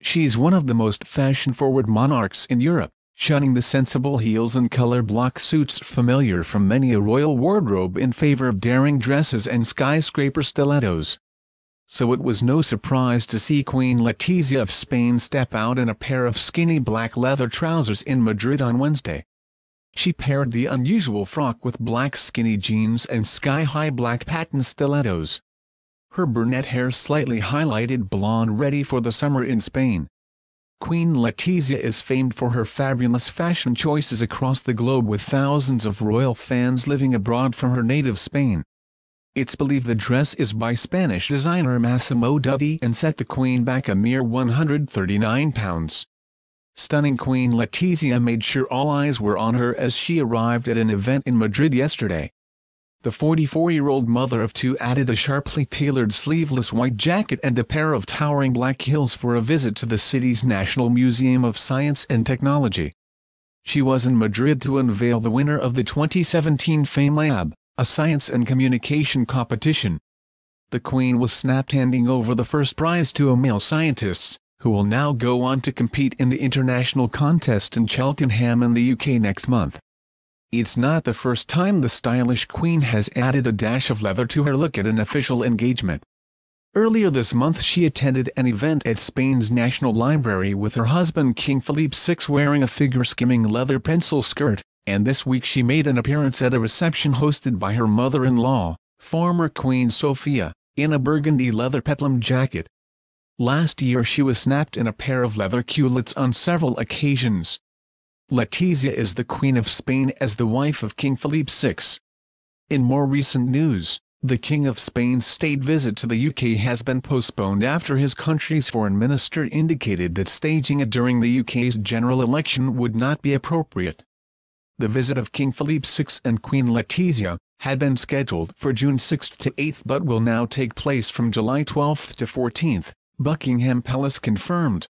She's one of the most fashion-forward monarchs in Europe, shunning the sensible heels and color block suits familiar from many a royal wardrobe in favor of daring dresses and skyscraper stilettos. So it was no surprise to see Queen Letizia of Spain step out in a pair of skinny black leather trousers in Madrid on Wednesday. She paired the unusual frock with black skinny jeans and sky-high black patent stilettos. Her brunette hair slightly highlighted blonde ready for the summer in Spain. Queen Letizia is famed for her fabulous fashion choices across the globe with thousands of royal fans living abroad from her native Spain. It's believed the dress is by Spanish designer Massimo Dutti and set the Queen back a mere £139 stunning Queen Letizia made sure all eyes were on her as she arrived at an event in Madrid yesterday. The 44-year-old mother of two added a sharply tailored sleeveless white jacket and a pair of towering black heels for a visit to the city's National Museum of Science and Technology. She was in Madrid to unveil the winner of the 2017 FameLab, a science and communication competition. The Queen was snapped handing over the first prize to a male scientist, who will now go on to compete in the international contest in Cheltenham in the UK next month. It's not the first time the stylish queen has added a dash of leather to her look at an official engagement. Earlier this month she attended an event at Spain's National Library with her husband King Felipe VI wearing a figure-skimming leather pencil skirt, and this week she made an appearance at a reception hosted by her mother-in-law, former Queen Sofia, in a burgundy leather peplum jacket. Last year she was snapped in a pair of leather culottes on several occasions. Letizia is the Queen of Spain as the wife of King Felipe VI. In more recent news, the King of Spain's state visit to the UK has been postponed after his country's foreign minister indicated that staging it during the UK's general election would not be appropriate. The visit of King Felipe VI and Queen Letizia had been scheduled for June 6 to 8 but will now take place from July 12 to 14. Buckingham Palace confirmed.